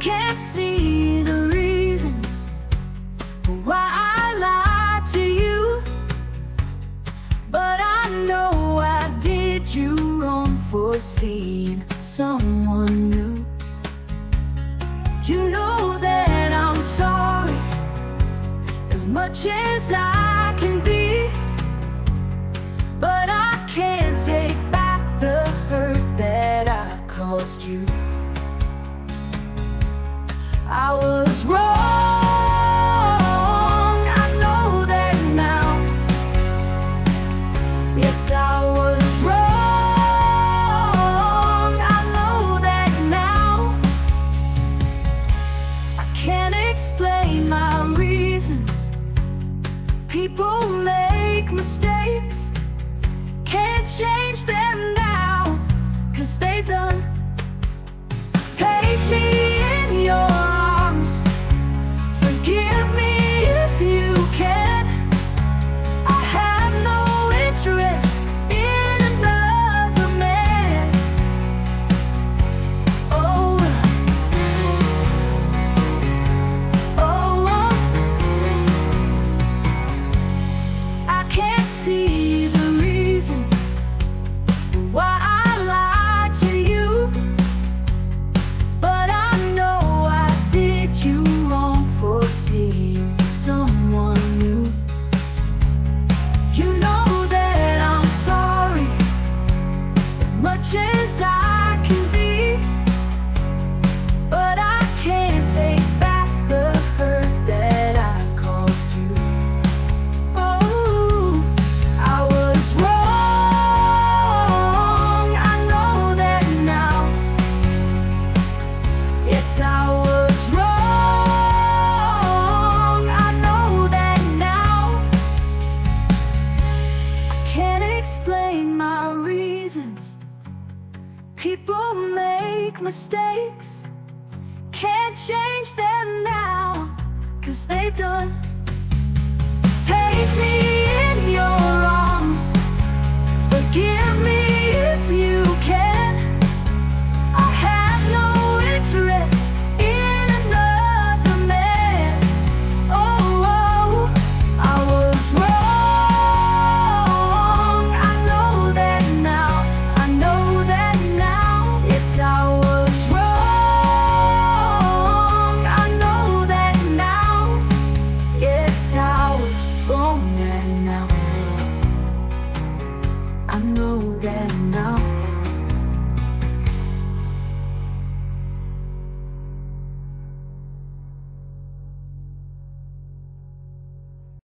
can't see the reasons why I lied to you. But I know I did you wrong for seeing someone new. You know that I'm sorry as much as I. People make mistakes. much as I People make mistakes, can't change them now, cause they've done